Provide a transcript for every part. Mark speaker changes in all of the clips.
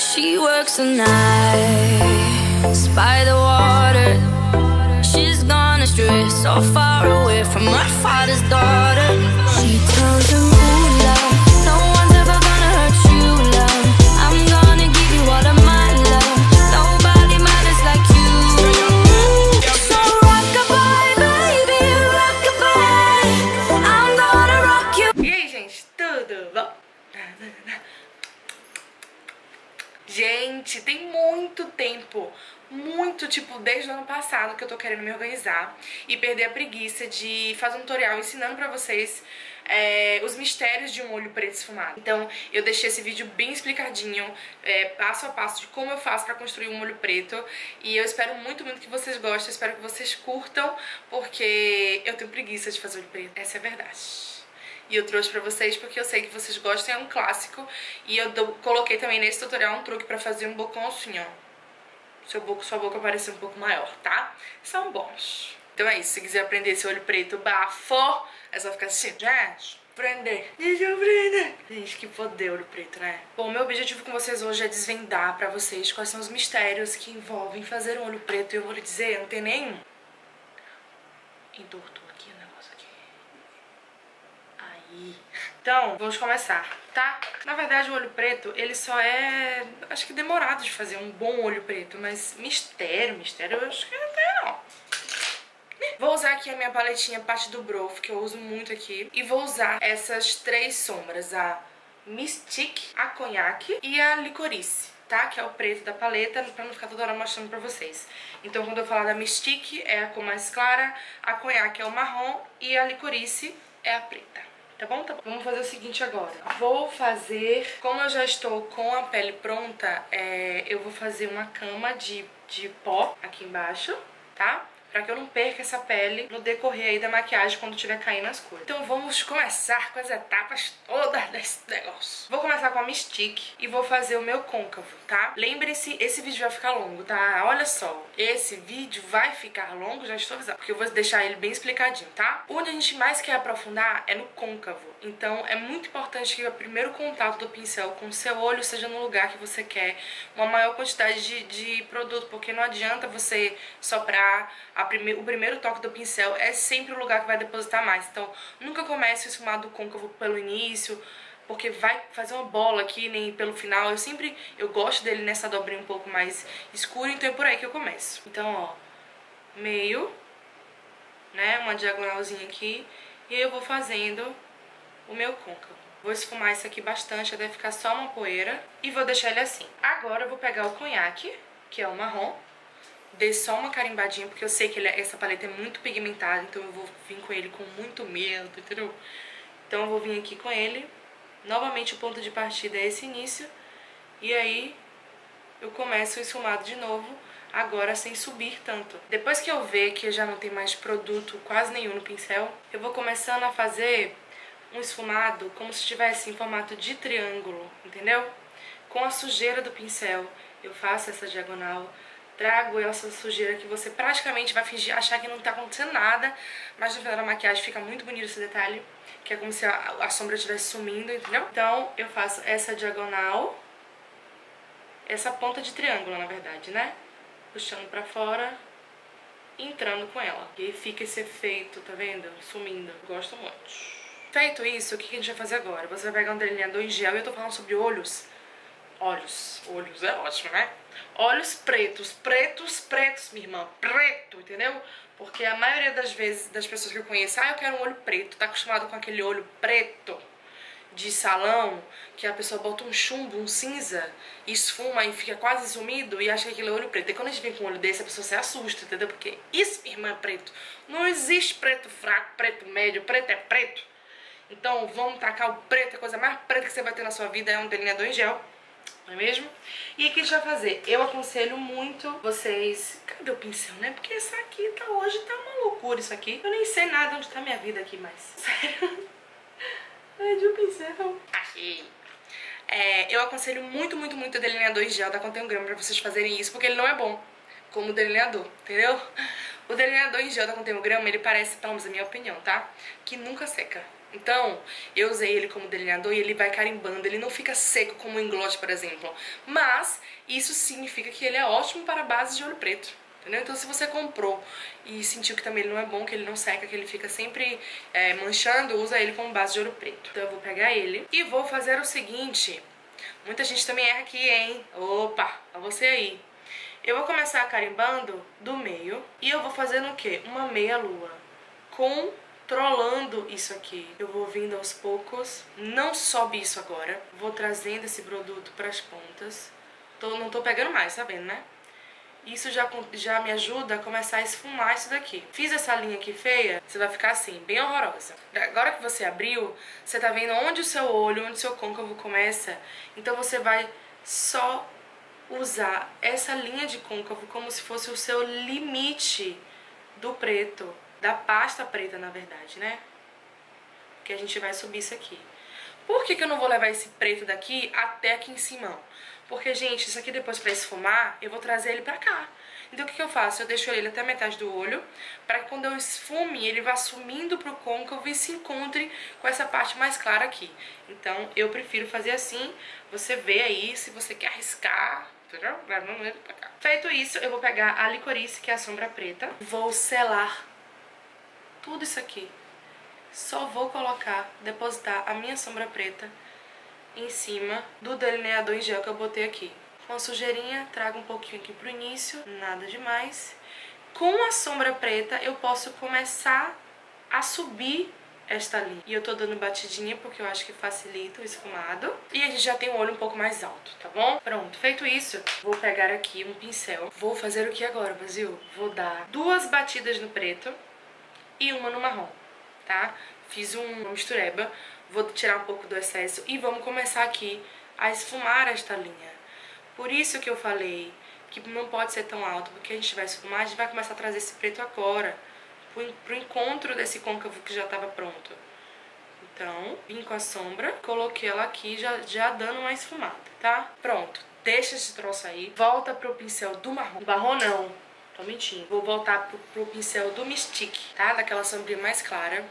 Speaker 1: She works the nights by the water. She's gone astray, so far away from her father's daughter.
Speaker 2: Muito, tipo, desde o ano passado que eu tô querendo me organizar e perder a preguiça de fazer um tutorial ensinando pra vocês é, os mistérios de um olho preto esfumado. Então, eu deixei esse vídeo bem explicadinho, é, passo a passo de como eu faço pra construir um olho preto e eu espero muito, muito que vocês gostem, espero que vocês curtam, porque eu tenho preguiça de fazer olho preto, essa é a verdade. E eu trouxe pra vocês porque eu sei que vocês gostam, é um clássico. E eu dou- coloquei também nesse tutorial um truque pra fazer um bocão assim, ó. Seu boca, sua boca parecer um pouco maior, tá? São bons. Então é isso, se quiser aprender esse olho preto bafo, é só ficar assim, gente, prender. Deixa eu. Gente, que poder olho preto, né? Bom, meu objetivo com vocês hoje é desvendar pra vocês quais são os mistérios que envolvem fazer um olho preto. E eu vou lhe dizer, não tem nenhum. Entortou aqui o negócio aqui. Aí. Então, vamos começar, tá? Na verdade, o olho preto, ele só é, acho que demorado de fazer um bom olho preto, mas mistério, mistério, eu acho que não tem não. Vou usar aqui a minha paletinha parte do Brof, que eu uso muito aqui, e vou usar essas três sombras, a Mystique, a Conhaque e a Licorice. Tá? Que é o preto da paleta, pra não ficar toda hora mostrando pra vocês. Então, quando eu falar da Mystique, é a cor mais clara, a Conhaque é o marrom e a Licorice é a preta. Tá bom? Tá bom. Vamos fazer o seguinte agora. Vou fazer, como eu já estou com a pele pronta, é, eu vou fazer uma cama de, de pó aqui embaixo, tá? Pra que eu não perca essa pele no decorrer aí da maquiagem quando tiver caindo as cores. Então vamos começar com as etapas todas desse negócio. Vou começar com a Mystique e vou fazer o meu côncavo, tá? Lembre-se, esse vídeo vai ficar longo, tá? Olha só, esse vídeo vai ficar longo, já estou avisando, porque eu vou deixar ele bem explicadinho, tá? Onde a gente mais quer aprofundar é no côncavo. Então é muito importante que o primeiro contato do pincel com o seu olho seja no lugar que você quer uma maior quantidade de, de produto, porque não adianta você soprar prime o primeiro toque do pincel é sempre o lugar que vai depositar mais. Então, nunca comece o esfumado côncavo pelo início, porque vai fazer uma bola aqui, nem pelo final. Eu sempre, eu gosto dele nessa dobrinha um pouco mais escura, então é por aí que eu começo. Então, ó, meio, né, uma diagonalzinha aqui, e aí eu vou fazendo o meu côncavo. Vou esfumar isso aqui bastante até ficar só uma poeira e vou deixar ele assim. Agora eu vou pegar o conhaque, que é o marrom, dei só uma carimbadinha, porque eu sei que ele é- essa paleta é muito pigmentada, então eu vou vir com ele com muito medo, entendeu? Então eu vou vir aqui com ele. Novamente o ponto de partida é esse início. E aí eu começo o esfumado de novo, agora sem subir tanto. Depois que eu ver que já não tem mais produto quase nenhum no pincel, eu vou começando a fazer um esfumado como se estivesse em formato de triângulo, entendeu? Com a sujeira do pincel, eu faço essa diagonal, trago essa sujeira que você praticamente vai fingir achar que não tá acontecendo nada, mas no final da maquiagem fica muito bonito esse detalhe, que é como se a, a sombra estivesse sumindo, entendeu? Então eu faço essa diagonal, essa ponta de triângulo, na verdade, né? Puxando pra fora, entrando com ela. E aí fica esse efeito, tá vendo? Sumindo. Gosto muito. Feito isso, o que a gente vai fazer agora? Você vai pegar um delineador em gel e eu tô falando sobre olhos. Olhos. Olhos é ótimo, né? Olhos pretos. Pretos, pretos, minha irmã. Preto, entendeu? Porque a maioria das vezes, das pessoas que eu conheço, ah, eu quero um olho preto. Tá acostumado com aquele olho preto de salão, que a pessoa bota um chumbo, um cinza, esfuma e fica quase sumido e acha que aquele é olho preto. E quando a gente vem com um olho desse, a pessoa se assusta, entendeu? Porque isso, minha irmã, é preto. Não existe preto fraco, preto médio, preto é preto. Então vamos tacar o preto, a coisa mais preta que você vai ter na sua vida é um delineador em gel. Não é mesmo? E o que a gente vai fazer? Eu aconselho muito vocês... Cadê o pincel, né? Porque isso aqui tá hoje tá uma loucura isso aqui. Eu nem sei nada onde tá minha vida aqui mais. Sério. Perdi o pincel. Achei. É, eu aconselho muito, muito, muito o delineador em gel da Contém um Grama pra vocês fazerem isso, porque ele não é bom como delineador, entendeu? O delineador em gel da Contém um Grama, ele parece, pelo menos a minha opinião, tá? Que nunca seca. Então, eu usei ele como delineador e ele vai carimbando, ele não fica seco como o englote, por exemplo. Mas, isso significa que ele é ótimo para base de olho preto. Entendeu? Então se você comprou e sentiu que também ele não é bom, que ele não seca, que ele fica sempre é, manchando, usa ele como base de olho preto. Então eu vou pegar ele e vou fazer o seguinte. Muita gente também erra aqui, hein? Opa, a você aí. Eu vou começar carimbando do meio e eu vou fazendo o quê? Uma meia lua. Controlando isso aqui. Eu vou vindo aos poucos. Não sobe isso agora. Vou trazendo esse produto para as pontas. Tô, não tô pegando mais, tá vendo, né? Isso já, já me ajuda a começar a esfumar isso daqui. Fiz essa linha aqui feia, você vai ficar assim, bem horrorosa. Agora que você abriu, você tá vendo onde o seu olho, onde o seu côncavo começa. Então você vai só usar essa linha de côncavo como se fosse o seu limite do preto. Da pasta preta, na verdade, né? Que a gente vai subir isso aqui. Por que, que eu não vou levar esse preto daqui até aqui em cima? Porque, gente, isso aqui depois pra esfumar, eu vou trazer ele pra cá. Então o que, que eu faço? Eu deixo ele até metade do olho, para que quando eu esfume, ele vá sumindo pro côncavo e se encontre com essa parte mais clara aqui. Então eu prefiro fazer assim, você vê aí se você quer arriscar, entendeu? Levando ele pra cá. Feito isso, eu vou pegar a licorice, que é a sombra preta, vou selar tudo isso aqui. Só vou colocar, depositar a minha sombra preta em cima do delineador em gel que eu botei aqui. Com a sujeirinha, trago um pouquinho aqui pro início, nada demais. Com a sombra preta, eu posso começar a subir esta linha. E eu tô dando batidinha porque eu acho que facilita o esfumado. E a gente já tem o olho um pouco mais alto, tá bom? Pronto, feito isso, vou pegar aqui um pincel. Vou fazer o que agora, Brasil? Vou dar duas batidas no preto e uma no marrom, tá? Fiz uma mistureba Vou tirar um pouco do excesso e vamos começar aqui a esfumar esta linha. Por isso que eu falei que não pode ser tão alto, porque a gente vai esfumar, a gente vai começar a trazer esse preto agora, pro, encontro desse côncavo que já estava pronto. Então, vim com a sombra, coloquei ela aqui, já, já dando uma esfumada, tá? Pronto, deixa esse troço aí, volta pro pincel do marrom. Marrom não, Vou voltar pro, pro pincel do Mystic, tá? Daquela sombrinha mais clara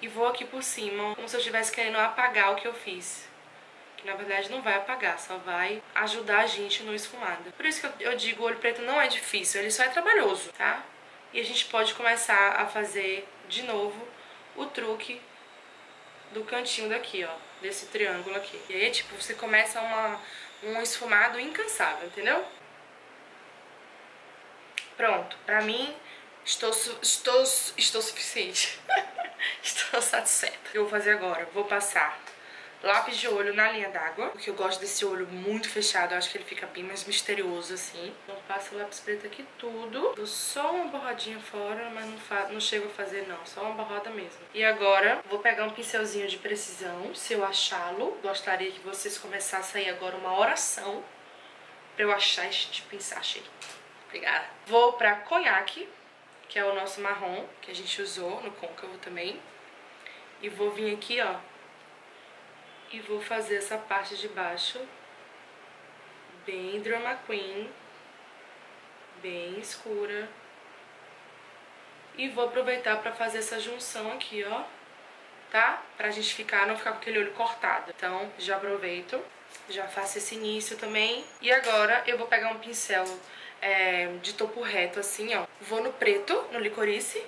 Speaker 2: e vou aqui por cima, como se eu estivesse querendo apagar o que eu fiz. Que na verdade não vai apagar, só vai ajudar a gente no esfumado. Por isso que eu digo, o olho preto não é difícil, ele só é trabalhoso, tá? E a gente pode começar a fazer de novo o truque do cantinho daqui, ó, desse triângulo aqui. E aí, tipo, você começa uma, um esfumado incansável, entendeu? Pronto, pra mim, estou, estou, estou suficiente. Estou satisfeita. O que eu vou fazer agora? Vou passar lápis de olho na linha d'água, porque eu gosto desse olho muito fechado, eu acho que ele fica bem mais misterioso assim. Então passo lápis preto aqui tudo, dou só uma borradinha fora, mas não, não chego a fazer não, só uma borrada mesmo. E agora vou pegar um pincelzinho de precisão, se eu achá-lo. Gostaria que vocês começassem aí agora uma oração pra eu achar este pincel. Achei. Obrigada. Vou pra conhaque, que é o nosso marrom, que a gente usou no côncavo também. E vou vir aqui, ó, e vou fazer essa parte de baixo bem drama queen, bem escura. E vou aproveitar pra fazer essa junção aqui, ó, tá? Pra gente ficar, não ficar com aquele olho cortado. Então, já aproveito, já faço esse início também. E agora eu vou pegar um pincel é, de topo reto, assim, ó. Vou no preto, no licorice,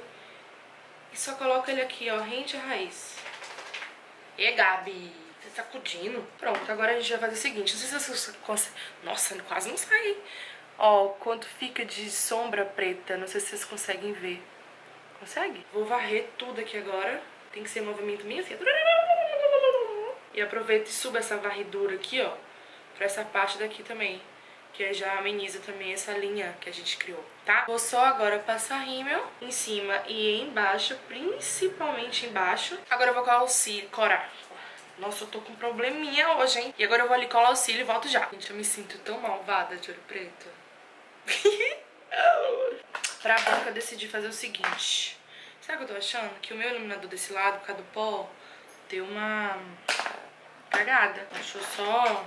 Speaker 2: e só coloco ele aqui, ó, rente à raiz. E Gabi, tá sacudindo. Pronto, agora a gente vai fazer o seguinte, não sei se vocês conseguem... Nossa, quase não sai, Ó, quanto fica de sombra preta, não sei se vocês conseguem ver. Consegue? Vou varrer tudo aqui agora. Tem que ser um movimento minha assim. E aproveito e subo essa varredura aqui, ó, pra essa parte daqui também que já ameniza também essa linha que a gente criou, tá? Vou só agora passar rímel em cima e embaixo, principalmente embaixo. Agora eu vou o cílio, corar. Nossa, eu tô com um probleminha hoje, hein? E agora eu vou ali colar o cílio e volto já. Gente, eu me sinto tão malvada de olho preto. pra branca eu decidi fazer o seguinte. Sabe o que eu tô achando? Que o meu iluminador desse lado, por causa do pó, deu uma cagada. Deixa eu só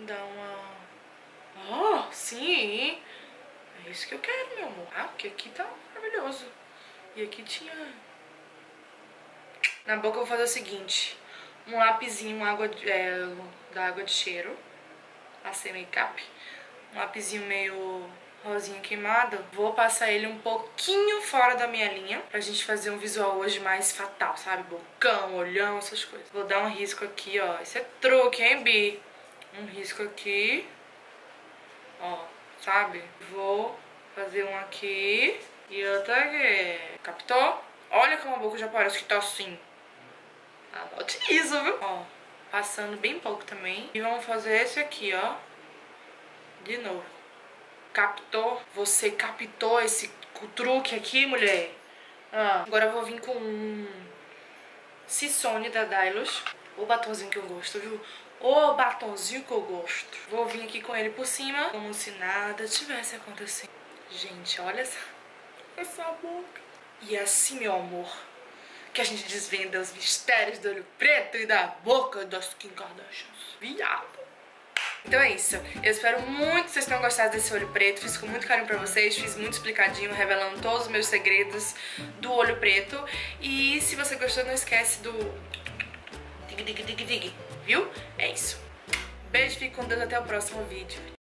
Speaker 2: dar uma... Oh, sim! É isso que eu quero, meu amor. Ah, porque aqui tá maravilhoso. E aqui tinha... Na boca eu vou fazer o seguinte. Um lapisinho água de, é, da água de cheiro. Passei make-up. Um lapisinho meio rosinha queimado. Vou passar ele um pouquinho fora da minha linha. Pra gente fazer um visual hoje mais fatal, sabe? Bocão, olhão, essas coisas. Vou dar um risco aqui, ó. Isso é truque, hein, Bi? Um risco aqui. Ó, sabe? Vou fazer um aqui e outro aqui. Captou? Olha como a boca já parece que tá assim. Anote isso, viu? Ó, passando bem pouco também. E vamos fazer esse aqui, ó. De novo. Captou? Você captou esse truque aqui, mulher? Ah, agora eu vou vir com um Cissone da Dylos. O batonzinho que eu gosto, viu? O batonzinho que eu gosto. Vou vir aqui com ele por cima, como se nada tivesse acontecido. Gente, olha essa, essa boca. E assim, meu amor, que a gente desvenda os mistérios do olho preto e da boca das Kim Kardashians. Viado. Então é isso. Eu espero muito que vocês tenham gostado desse olho preto. Fiz com muito carinho pra vocês. Fiz muito explicadinho, revelando todos os meus segredos do olho preto. E se você gostou, não esquece do... Dig, dig, dig, dig. Viu? É isso. Beijo, fique com Deus. Até o próximo vídeo.